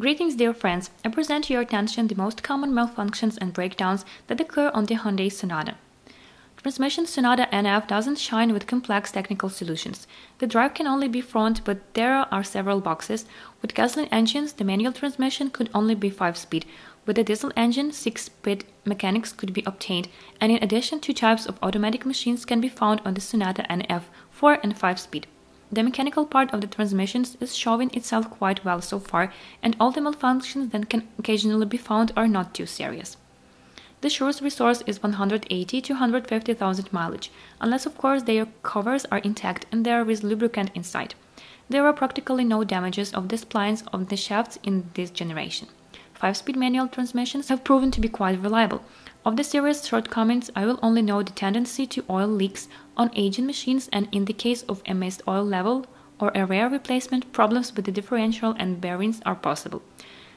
Greetings dear friends, I present to your attention the most common malfunctions and breakdowns that occur on the Hyundai Sonata. Transmission Sonata NF doesn't shine with complex technical solutions. The drive can only be front, but there are several boxes. With gasoline engines, the manual transmission could only be 5-speed. With a diesel engine, 6-speed mechanics could be obtained, and in addition two types of automatic machines can be found on the Sonata NF, 4 and 5-speed. The mechanical part of the transmissions is showing itself quite well so far, and all the malfunctions that can occasionally be found are not too serious. The surest resource is 180 to 150,000 mileage, unless of course their covers are intact and there is lubricant inside. There are practically no damages of the splines of the shafts in this generation. 5-speed manual transmissions have proven to be quite reliable, of the serious shortcomings, I will only note the tendency to oil leaks on aging machines and in the case of a missed oil level or a rare replacement, problems with the differential and bearings are possible.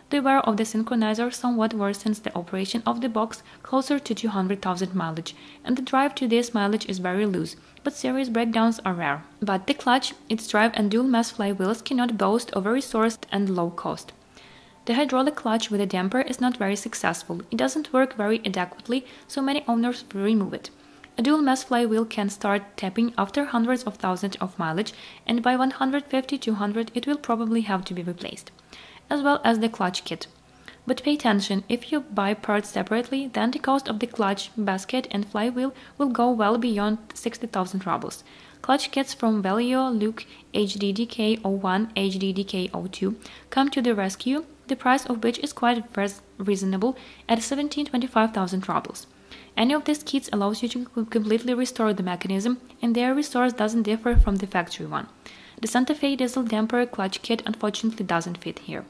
The wear of the synchronizer somewhat worsens the operation of the box closer to 200,000 mileage, and the drive to this mileage is very loose, but serious breakdowns are rare. But the clutch, its drive and dual mass flywheels cannot boast of a resource and low cost. The hydraulic clutch with a damper is not very successful. It doesn't work very adequately, so many owners remove it. A dual mass flywheel can start tapping after hundreds of thousands of mileage, and by 150-200 it will probably have to be replaced, as well as the clutch kit. But pay attention, if you buy parts separately, then the cost of the clutch, basket and flywheel will go well beyond 60,000 rubles. Clutch kits from Valeo, LuK, HDDK01, HDDK02 come to the rescue the price of which is quite reasonable at 17-25,000 rubles. Any of these kits allows you to completely restore the mechanism, and their restore doesn't differ from the factory one. The Santa Fe diesel damper clutch kit unfortunately doesn't fit here.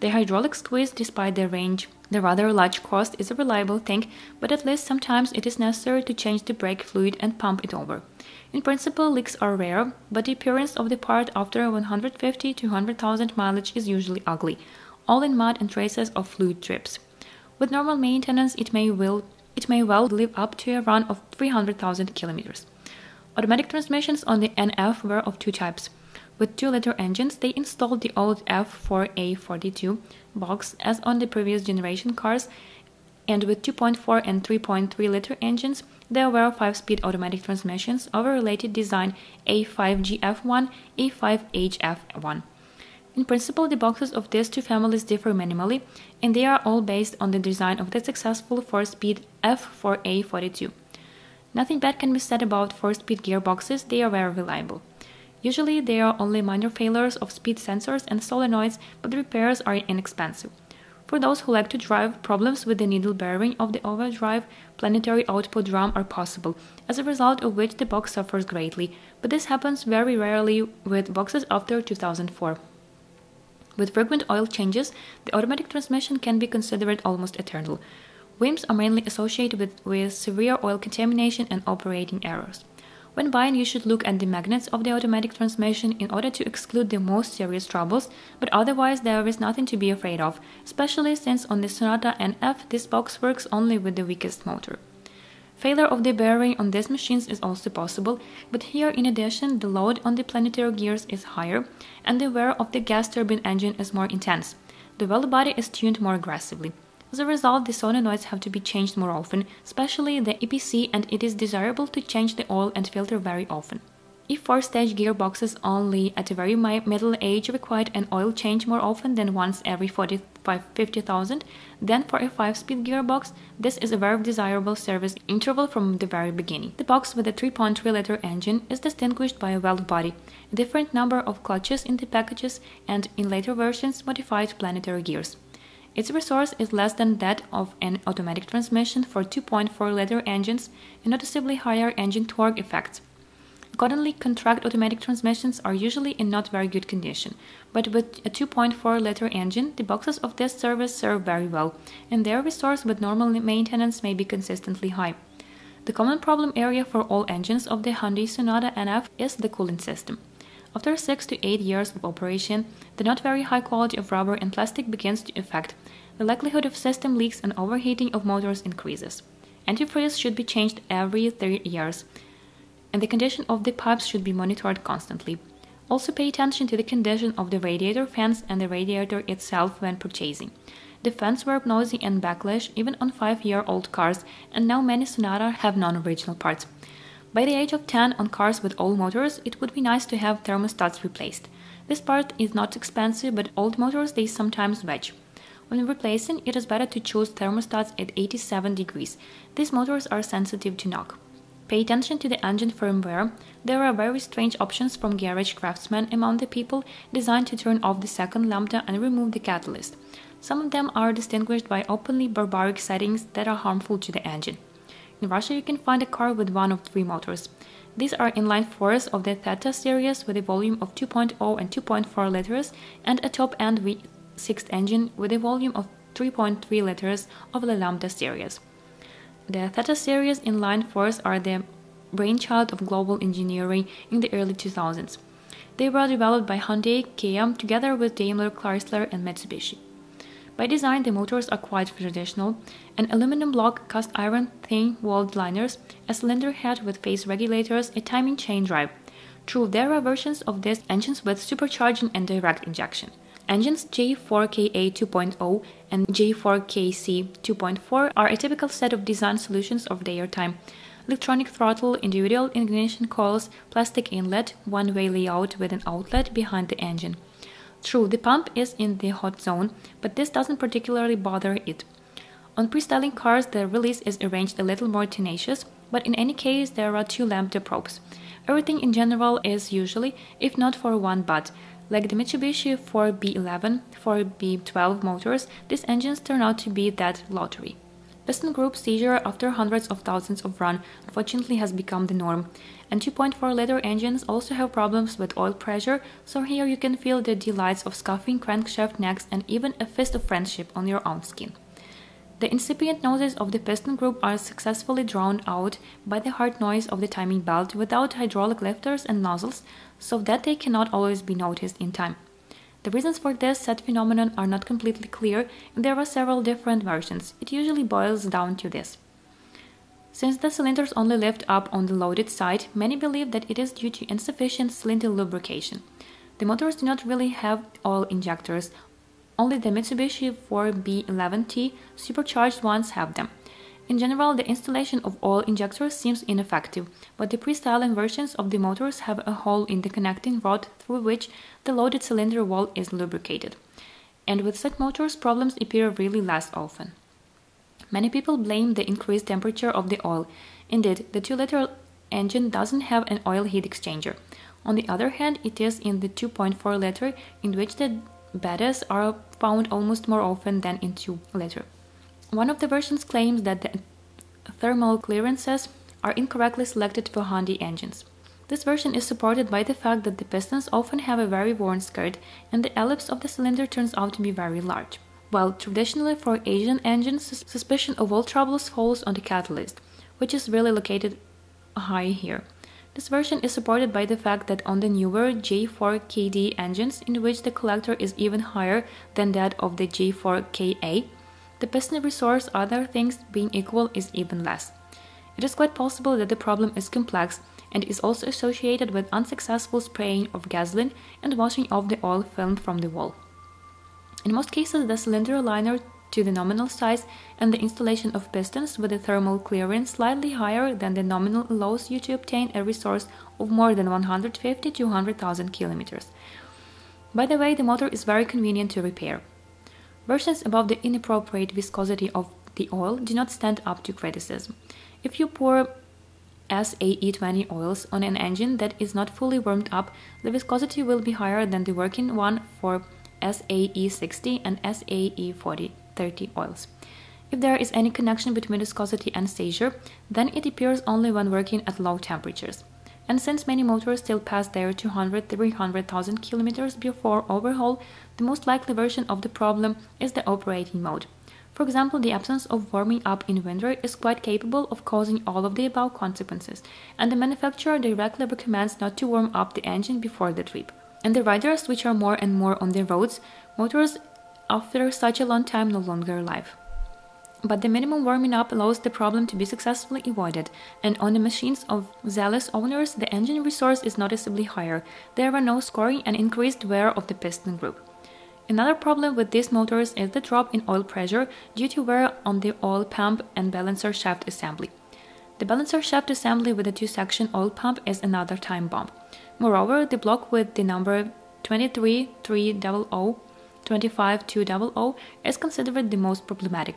The hydraulic squeeze, despite their range, the rather large cost, is a reliable thing, but at least sometimes it is necessary to change the brake fluid and pump it over. In principle, leaks are rare, but the appearance of the part after 150 to 100,000 mileage is usually ugly, all in mud and traces of fluid drips. With normal maintenance, it may well it may well live up to a run of 300,000 kilometers. Automatic transmissions on the NF were of two types. With 2-liter engines, they installed the old F4A42 box as on the previous generation cars, and with 2.4 and 3.3-liter engines, there were 5-speed automatic transmissions of a related design A5GF1, A5HF1. In principle, the boxes of these two families differ minimally, and they are all based on the design of the successful 4-speed F4A42. Nothing bad can be said about 4-speed gearboxes, they are very reliable. Usually, there are only minor failures of speed sensors and solenoids, but the repairs are inexpensive. For those who like to drive, problems with the needle bearing of the overdrive planetary output drum are possible, as a result of which the box suffers greatly, but this happens very rarely with boxes after 2004. With frequent oil changes, the automatic transmission can be considered almost eternal. Whims are mainly associated with, with severe oil contamination and operating errors. When buying, you should look at the magnets of the automatic transmission in order to exclude the most serious troubles, but otherwise there is nothing to be afraid of, especially since on the Sonata NF this box works only with the weakest motor. Failure of the bearing on these machines is also possible, but here in addition the load on the planetary gears is higher and the wear of the gas turbine engine is more intense. The well body is tuned more aggressively. As a result, the solenoids have to be changed more often, especially the EPC, and it is desirable to change the oil and filter very often. If four-stage gearboxes only at a very middle age required an oil change more often than once every 50,000, then for a 5-speed gearbox, this is a very desirable service interval from the very beginning. The box with a 3.3-liter engine is distinguished by a weld body, a different number of clutches in the packages, and in later versions modified planetary gears. Its resource is less than that of an automatic transmission for 2.4-liter engines and noticeably higher engine torque effects. Accordingly, contract automatic transmissions are usually in not very good condition, but with a 2.4-liter engine, the boxes of this service serve very well, and their resource with normal maintenance may be consistently high. The common problem area for all engines of the Hyundai Sonata NF is the cooling system. After 6 to 8 years of operation, the not very high quality of rubber and plastic begins to affect. The likelihood of system leaks and overheating of motors increases. Antifreeze should be changed every 3 years and the condition of the pipes should be monitored constantly. Also pay attention to the condition of the radiator fans and the radiator itself when purchasing. The fans were noisy and backlash even on 5-year-old cars and now many Sonata have non-original parts. By the age of 10 on cars with old motors, it would be nice to have thermostats replaced. This part is not expensive, but old motors they sometimes wedge. When replacing, it is better to choose thermostats at 87 degrees. These motors are sensitive to knock. Pay attention to the engine firmware. There are very strange options from garage craftsmen among the people designed to turn off the second lambda and remove the catalyst. Some of them are distinguished by openly barbaric settings that are harmful to the engine. In Russia, you can find a car with one of three motors. These are inline fours of the Theta series with a volume of 2.0 and 2.4 liters and a top-end V6 engine with a volume of 3.3 liters of the Lambda series. The Theta series inline fours are the brainchild of global engineering in the early 2000s. They were developed by Hyundai, Kia, together with Daimler, Chrysler, and Mitsubishi. By design, the motors are quite traditional an aluminum block, cast iron, thin walled liners, a cylinder head with phase regulators, a timing chain drive. True, there are versions of these engines with supercharging and direct injection. Engines G4KA 2.0 and G4KC 2.4 are a typical set of design solutions of their time. Electronic throttle, individual ignition coils, plastic inlet, one way layout with an outlet behind the engine. True, the pump is in the hot zone, but this doesn't particularly bother it. On pre-styling cars, the release is arranged a little more tenacious, but in any case, there are two lambda probes. Everything in general is usually, if not for one but, like the Mitsubishi 4B11, 4B12 motors, these engines turn out to be that lottery. Piston group seizure after hundreds of thousands of run unfortunately has become the norm, and 2.4 liter engines also have problems with oil pressure, so here you can feel the delights of scuffing crankshaft necks and even a fist of friendship on your own skin. The incipient noises of the piston group are successfully drowned out by the hard noise of the timing belt without hydraulic lifters and nozzles, so that they cannot always be noticed in time. The reasons for this said phenomenon are not completely clear, and there are several different versions. It usually boils down to this. Since the cylinders only lift up on the loaded side, many believe that it is due to insufficient cylinder lubrication. The motors do not really have oil injectors, only the Mitsubishi 4B11T supercharged ones have them. In general, the installation of oil injectors seems ineffective, but the pre-styling versions of the motors have a hole in the connecting rod through which the loaded cylinder wall is lubricated. And with such motors, problems appear really less often. Many people blame the increased temperature of the oil. Indeed, the 2-liter engine doesn't have an oil heat exchanger. On the other hand, it is in the 2.4 liter in which the betas are found almost more often than in 2 liter. One of the versions claims that the thermal clearances are incorrectly selected for Hyundai engines. This version is supported by the fact that the pistons often have a very worn skirt and the ellipse of the cylinder turns out to be very large. While traditionally for Asian engines, suspicion of all troubles falls on the catalyst, which is really located high here. This version is supported by the fact that on the newer G4KD engines, in which the collector is even higher than that of the G4KA, the piston resource, other things being equal, is even less. It is quite possible that the problem is complex and is also associated with unsuccessful spraying of gasoline and washing off the oil film from the wall. In most cases, the cylinder liner to the nominal size and the installation of pistons with a thermal clearance slightly higher than the nominal allows you to obtain a resource of more than 150 to 100,000 kilometers. By the way, the motor is very convenient to repair. Versions about the inappropriate viscosity of the oil do not stand up to criticism. If you pour SAE20 oils on an engine that is not fully warmed up, the viscosity will be higher than the working one for SAE60 and SAE40 30 oils. If there is any connection between viscosity and seizure, then it appears only when working at low temperatures and since many motors still pass their 200-300,000 km before overhaul, the most likely version of the problem is the operating mode. For example, the absence of warming up in winter is quite capable of causing all of the above consequences, and the manufacturer directly recommends not to warm up the engine before the trip. And the riders, which are more and more on the roads, motors after such a long time no longer alive. but the minimum warming up allows the problem to be successfully avoided, and on the machines of zealous owners, the engine resource is noticeably higher. There are no scoring and increased wear of the piston group. Another problem with these motors is the drop in oil pressure due to wear on the oil pump and balancer shaft assembly. The balancer shaft assembly with the two-section oil pump is another time bomb. Moreover, the block with the number 23300 25200 is considered the most problematic.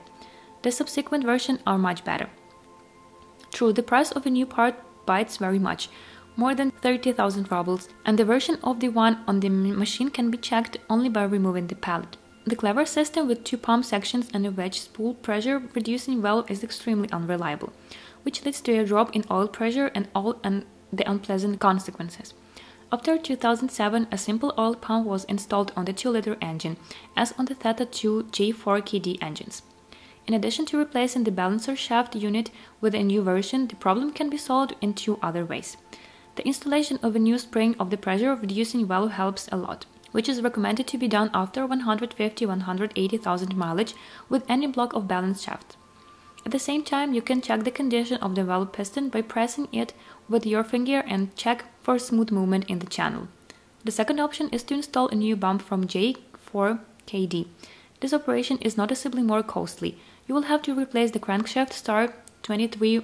The subsequent versions are much better. True, the price of a new part bites very much, more than 30,000 rubles, and the version of the one on the machine can be checked only by removing the pallet. The clever system with two pump sections and a wedge spool pressure reducing valve is extremely unreliable, which leads to a drop in oil pressure and all and the unpleasant consequences. After 2007, a simple oil pump was installed on the 2-liter engine, as on the Theta 2 G4KD engines. In addition to replacing the balancer shaft unit with a new version, the problem can be solved in two other ways. The installation of a new spring of the pressure reducing valve helps a lot, which is recommended to be done after 150-180,000 mileage with any block of balance shaft. At the same time, you can check the condition of the valve piston by pressing it with your finger and check for smooth movement in the channel. The second option is to install a new pump from G4KD. This operation is noticeably more costly. You will have to replace the crankshaft star 23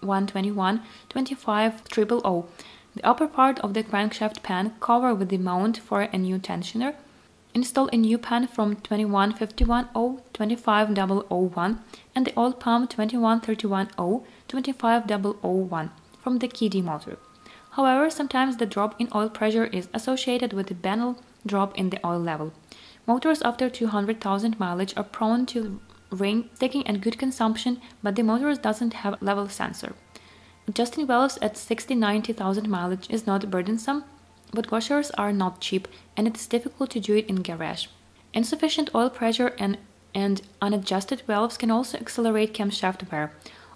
121 25 the upper part of the crankshaft pan cover with the mount for a new tensioner, install a new pan from 21510 25001 and the old pump 21310 25001 from the KD motor. However, sometimes the drop in oil pressure is associated with a banal drop in the oil level. Motors after 200,000 mileage are prone to ring sticking and good consumption, but the motor doesn't have level sensor. Adjusting valves at 60-90,000 mileage is not burdensome, but washers are not cheap and it is difficult to do it in garage. Insufficient oil pressure and, and unadjusted valves can also accelerate camshaft wear.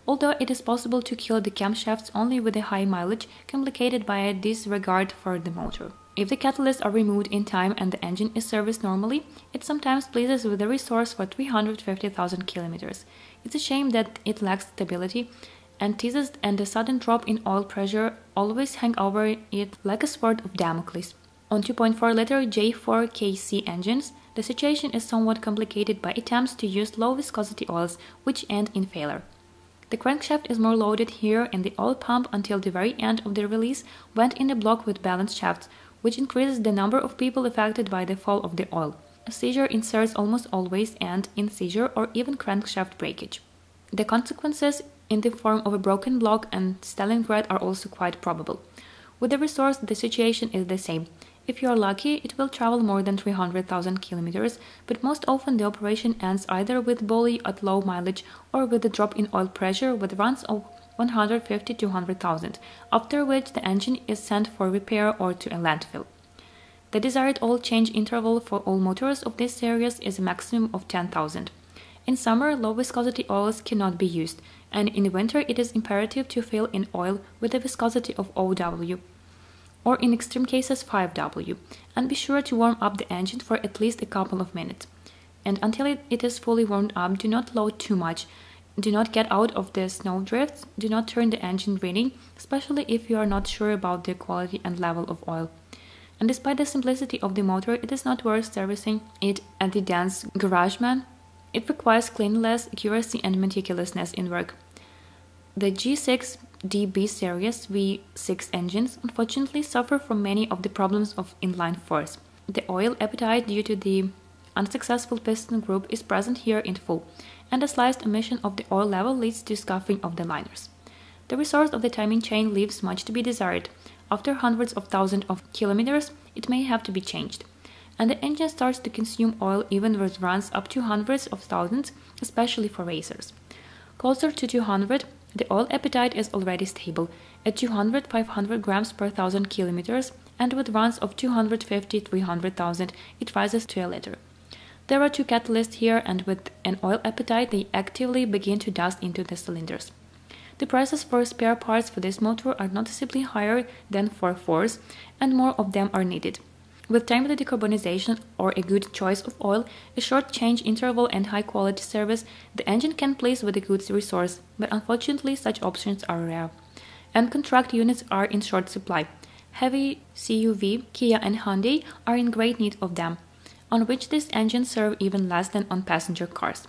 Although it is possible to kill the camshafts only with a high mileage, complicated by a disregard for the motor. If the catalysts are removed in time and the engine is serviced normally, it sometimes pleases with a resource for 350,000 kilometers. It's a shame that it lacks stability, and teases and a sudden drop in oil pressure always hang over it like a sword of Damocles. On 2.4 liter G4KC engines, the situation is somewhat complicated by attempts to use low viscosity oils, which end in failure. The crankshaft is more loaded here and the oil pump until the very end of the release went in a block with balanced shafts, which increases the number of people affected by the fall of the oil. A seizure inserts almost always end in seizure or even crankshaft breakage. The consequences in the form of a broken block and Stalingrad are also quite probable. With the resource, the situation is the same. If you are lucky, it will travel more than 300,000 kilometers, but most often the operation ends either with bully at low mileage or with a drop in oil pressure with runs of 150 to 100,000, after which the engine is sent for repair or to a landfill. The desired oil change interval for all motors of this series is a maximum of 10,000. In summer, low viscosity oils cannot be used, and in winter it is imperative to fill in oil with a viscosity of OW or in extreme cases 5W, and be sure to warm up the engine for at least a couple of minutes. And until it, is fully warmed up, do not load too much. Do not get out of the snow drifts. Do not turn the engine running, especially if you are not sure about the quality and level of oil. And despite the simplicity of the motor, it is not worth servicing it at the dense garageman. It requires cleanliness, accuracy, and meticulousness in work. The G6 DB series V6 engines unfortunately suffer from many of the problems of inline force. The oil appetite due to the unsuccessful piston group is present here in full, and a slight omission of the oil level leads to scuffing of the liners. The resource of the timing chain leaves much to be desired. After hundreds of thousands of kilometers, it may have to be changed. And the engine starts to consume oil even with runs up to hundreds of thousands, especially for racers. Closer to 200, the oil appetite is already stable at 200-500 grams per thousand kilometers, and with runs of 250-300,000, it rises to a liter. There are two catalysts here, and with an oil appetite, they actively begin to dust into the cylinders. The prices for spare parts for this motor are noticeably higher than for fours, and more of them are needed. With timely decarbonization or a good choice of oil, a short change interval, and high quality service, the engine can place with a good resource, but unfortunately, such options are rare. And contract units are in short supply. Heavy CUV, Kia, and Hyundai are in great need of them, on which these engines serve even less than on passenger cars.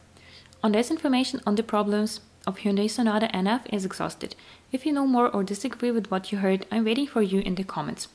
On this information on the problems of Hyundai Sonata NF is exhausted. If you know more or disagree with what you heard, I'm waiting for you in the comments.